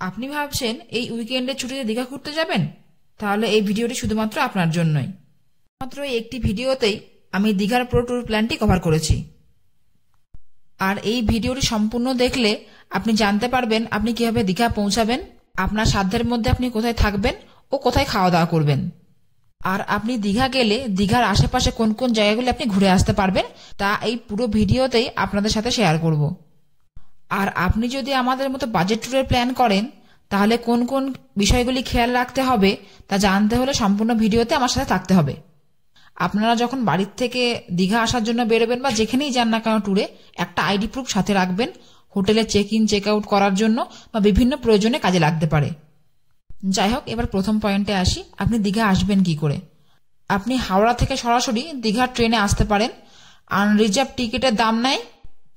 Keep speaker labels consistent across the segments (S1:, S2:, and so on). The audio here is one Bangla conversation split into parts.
S1: আপনি ভাবছেন এই উইকেন্ডের ছুটিতে দীঘা ঘুরতে যাবেন? তাহলে এই ভিডিওটি শুধুমাত্র আপনার জন্যই। মাত্র এই একটি ভিডিওতেই আমি দীঘার প্রো ট্যুর প্ল্যানটি কভার করেছি। আর এই ভিডিওটি সম্পূর্ণ দেখলে আপনি জানতে পারবেন আপনি কীভাবে দীঘা পৌঁছাবেন, আপনার সাধ্যের মধ্যে আপনি কোথায় থাকবেন ও কোথায় খাওয়া দাওয়া করবেন। আর আপনি দীঘা গেলে দীঘার আশেপাশে কোন কোন জায়গাগুলি আপনি ঘুরে আসতে পারবেন, তা এই পুরো ভিডিওতেই আপনাদের সাথে শেয়ার করব। আর আপনি যদি আমাদের মতো বাজেট ট্যুরের প্ল্যান করেন, তাহলে কোন কোন বিষয়গুলি খেয়াল রাখতে হবে তা জানতে হলে সম্পূর্ণ ভিডিওতে আমার সাথে থাকতে হবে। আপনারা যখন বাড়ির থেকে দীঘা আসার জন্য বেরোবেন বা যেখানেই যান না কেন ট্যুরে একটা আইডি প্রুফ সাথে রাখবেন, হোটেলে চেক ইন চেক আউট করার জন্য বা বিভিন্ন প্রয়োজনে কাজে লাগতে পারে। যাই হোক, এবার প্রথম পয়েন্টে আসি, আপনি দীঘা আসবেন কি করে? আপনি হাওড়া থেকে সরাসরি দীঘার ট্রেনে আসতে পারেন। আনরিজার্ভ টিকিটের দাম নেয়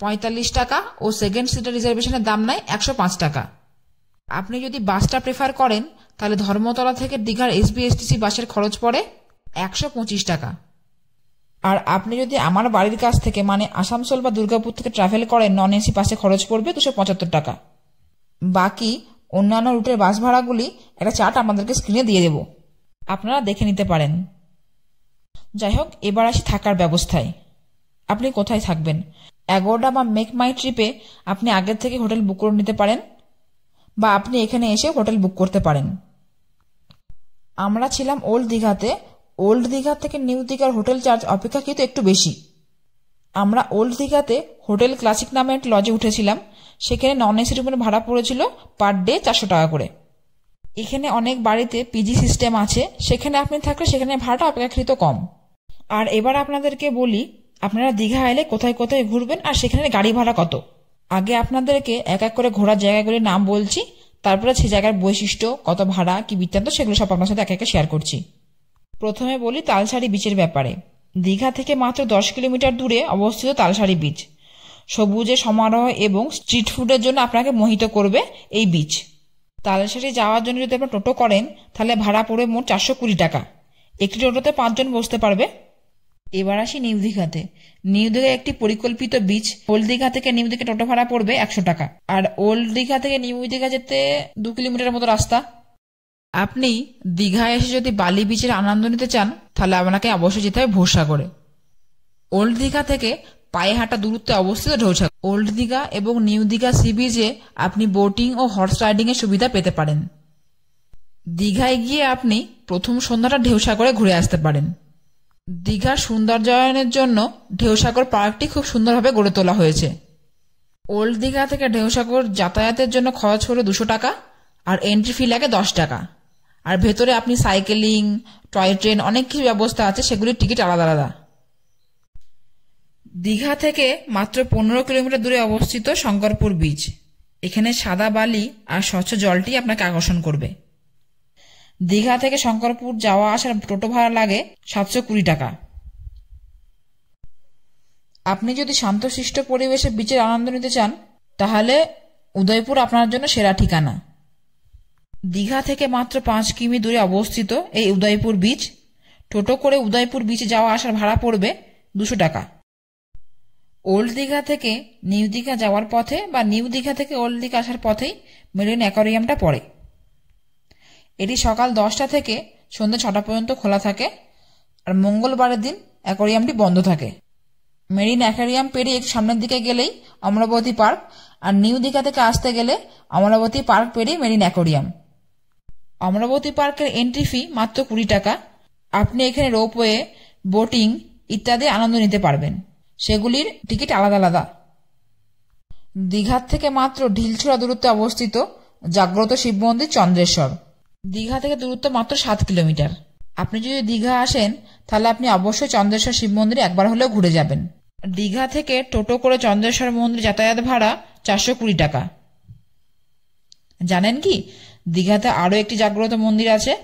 S1: পঁয়তাল্লিশ টাকা ও সেকেন্ড সিটের রিজার্ভেশনের দাম নেয় একশো পাঁচ টাকা। আপনি যদি বাসটা প্রেফার করেন, তাহলে ধর্মতলা থেকে দীঘার এসবিএসটিসি বাসের খরচ পড়ে একশো পঁচিশ টাকা। আর আপনি যদি আমার বাড়ির কাছ থেকে মানে আসানসোল বা দুর্গাপুর থেকে ট্রাভেল করেন নন এসি বাসে খরচ পড়বে দুশো পঁচাত্তর টাকা। বাকি অন্যান্য রুটের বাস ভাড়াগুলি একটা চার্ট আমাদেরকে স্ক্রিনে দিয়ে দেব। আপনারা দেখে নিতে পারেন। যাই হোক, এবার আসি থাকার ব্যবস্থায়। আপনি কোথায় থাকবেন? অ্যাগোডা বা মেক মাই ট্রিপে আপনি আগের থেকে হোটেল বুক করে নিতে পারেন বা আপনি এখানে এসে হোটেল বুক করতে পারেন। আমরা ছিলাম ওল্ড দীঘাতে। ওল্ড দীঘা থেকে নিউ দীঘার হোটেল চার্জ অপেক্ষাকৃত একটু বেশি। আমরা ওল্ড দীঘাতে হোটেল ক্লাসিক নামে একটি লজে উঠেছিলাম। সেখানে নন এসি রুমের ভাড়া পড়েছিল পার ডে চারশো টাকা করে। এখানে অনেক বাড়িতে পিজি সিস্টেম আছে। সেখানে আপনি থাকলে সেখানে ভাড়াটা অপেক্ষাকৃত কম। আর এবার আপনাদেরকে বলি আপনারা দীঘা এলে কোথায় কোথায় ঘুরবেন আর সেখানে গাড়ি ভাড়া কত? আগে আপনাদেরকে এক এক করে ঘোরার জায়গাগুলির নাম বলছি, তারপরে সেই জায়গার বৈশিষ্ট্য, কত ভাড়া, কি বৃত্তান্ত, সেগুলো সব আপনার সাথে এক একে শেয়ার করছি। প্রথমে বলি তালসারি বিচের ব্যাপারে। দীঘা থেকে মাত্র দশ কিলোমিটার দূরে অবস্থিত তালসারি বিচ সবুজে সমারোহ এবং স্ট্রিট ফুডের জন্য আপনাকে মোহিত করবে এই বিচ তালসারি যাওয়ার জন্য যদি আপনার টোটো করেন, তাহলে ভাড়া পড়বে মোট চারশো কুড়ি টাকা। একটি টোটোতে পাঁচজন বসতে পারবে। এবার আসি নিউ দীঘাতে। নিউ দীঘা একটি পরিকল্পিত বিচ ওল্ড দীঘা থেকে নিউ দীঘা টোটো ভাড়া পড়বে একশো টাকা। আর ওল্ড দীঘা থেকে নিউ দীঘা যেতে দু কিলোমিটার মতো রাস্তা। আপনি দীঘায় এসে যদি বালি বিচের আনন্দ নিতে চান, তাহলে আপনাকে অবশ্যই যেতে হবে ভোরসাগরে। ওল্ড দীঘা থেকে পায়ে হাঁটা দূরত্বে অবস্থিত ঢৌসাগর। ওল্ড দীঘা এবং নিউ দীঘা সি বিচে আপনি বোটিং ও হর্স রাইডিং এর সুবিধা পেতে পারেন। দীঘায় গিয়ে আপনি প্রথম সন্ধ্যাটা ঢেউসাগরে ঘুরে আসতে পারেন। দীঘার সৌন্দর্যায়নের জন্য ঢেউসাগর পার্কটি খুব সুন্দরভাবে গড়ে তোলা হয়েছে। ওল্ড দীঘা থেকে ঢেউসাগর যাতায়াতের জন্য খরচ হলো দুশো টাকা আর এন্ট্রি ফি লাগে দশ টাকা। আর ভেতরে আপনি সাইকেলিং, টয় ট্রেন অনেক কিছু ব্যবস্থা আছে, সেগুলির টিকিট আলাদা আলাদা। দীঘা থেকে মাত্র পনেরো কিলোমিটার দূরে অবস্থিত শঙ্করপুর বিচ এখানে সাদা বালি আর স্বচ্ছ জলটি আপনাকে আকর্ষণ করবে। দীঘা থেকে শঙ্করপুর যাওয়া আসার টোটো ভাড়া লাগে সাতশো কুড়ি টাকা। আপনি যদি শান্তশিষ্ট পরিবেশে বিচের আনন্দ নিতে চান, তাহলে উদয়পুর আপনার জন্য সেরা ঠিকানা। দীঘা থেকে মাত্র পাঁচ কিমি দূরে অবস্থিত এই উদয়পুর বিচ টোটো করে উদয়পুর বিচে যাওয়া আসার ভাড়া পড়বে দুশো টাকা। ওল্ড দীঘা থেকে নিউ দীঘা যাওয়ার পথে বা নিউ দীঘা থেকে ওল্ড দীঘা আসার পথেই মেরিন অ্যাকোরিয়ামটা পড়ে। এটি সকাল দশটা থেকে সন্ধ্যা ছটা পর্যন্ত খোলা থাকে, আর মঙ্গলবারের দিন অ্যাকোরিয়ামটি বন্ধ থাকে। মেরিন অ্যাকোরিয়াম পেরিয়ে সামনের দিকে গেলেই অমরাবতী পার্ক, আর নিউ দীঘা থেকে আসতে গেলে অমরাবতী পার্ক পেরিয়ে মেরিন অ্যাকোরিয়াম। অমরাবতী পার্কের এন্ট্রি ফি মাত্র কুড়ি টাকা। আপনি এখানে রোপওয়ে, বোটিং ইত্যাদি আনন্দ নিতে পারবেন। সেগুলির টিকিট আলাদা আলাদা। দীঘার থেকে মাত্র ঢিলছোড়া দূরত্বে অবস্থিত জাগ্রত শিব মন্দির চন্দ্রেশ্বর। দীঘা থেকে দূরত্ব মাত্র সাত কিলোমিটার। আপনি যদি দীঘা আসেন, তাহলে আপনি অবশ্যই চন্দ্রেশ্বর শিব মন্দিরে একবার হলেও ঘুরে যাবেন। দীঘা থেকে টোটো করে চন্দ্রেশ্বর মন্দির যাতায়াত ভাড়া চারশো কুড়ি টাকা। জানেন কি? দীঘাতে আরও একটি জাগ্রত মন্দির আছে,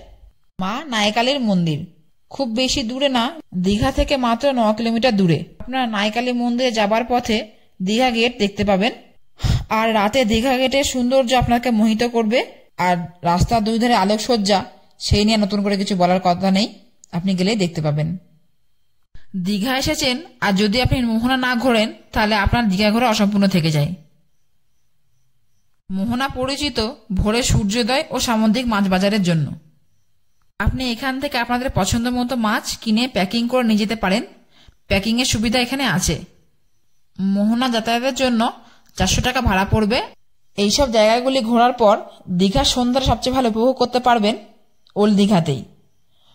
S1: মা নায়কালীর মন্দির। খুব বেশি দূরে না, দীঘা থেকে মাত্র ন কিলোমিটার দূরে। আপনার নায়কালী মন্দিরে যাবার পথে দীঘা গেট দেখতে পাবেন। আর রাতে দীঘা গেটের সৌন্দর্য আপনাকে মোহিত করবে। আর রাস্তার দুই ধারে আলোকসজ্জা, সেই নিয়ে নতুন করে কিছু বলার কথা নেই। আপনি গেলেই দেখতে পাবেন। দীঘা এসেছেন, আর যদি আপনি মোহনা না ঘোরেন, তাহলে আপনার দীঘা ঘোরা অসম্পূর্ণ থেকে যায়। মোহনা পরিচিত ভোরে সূর্যোদয় ও সামুদ্রিক মাছ বাজারের জন্য। আপনি এখান থেকে আপনাদের পছন্দ মতো মাছ কিনে প্যাকিং করে নিয়ে যেতে পারেন। প্যাকিংয়ের সুবিধা এখানে আছে। মোহনা যাতায়াতের জন্য চারশো টাকা ভাড়া পড়বে। এইসব জায়গাগুলি ঘোরার পর দীঘার সন্ধ্যার সবচেয়ে ভালো উপভোগ করতে পারবেন ওল্ড দীঘাতেই।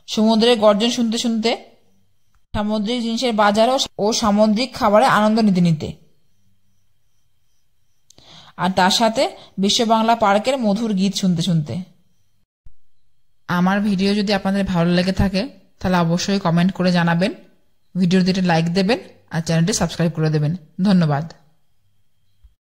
S1: সমুদ্রের গর্জন শুনতে শুনতে, সামুদ্রিক জিনিসের বাজার ও সামুদ্রিক খাবারে আনন্দ নিতে নিতে। আর তার সাথে বিশ্ব বাংলা পার্কের মধুর গীত শুনতে শুনতে। আমার ভিডিও যদি আপনাদের ভালো লেগে থাকে, তাহলে অবশ্যই কমেন্ট করে জানাবেন ভিডিওটিতে লাইক দেবেন আর চ্যানেলটি সাবস্ক্রাইব করে দেবেন। ধন্যবাদ।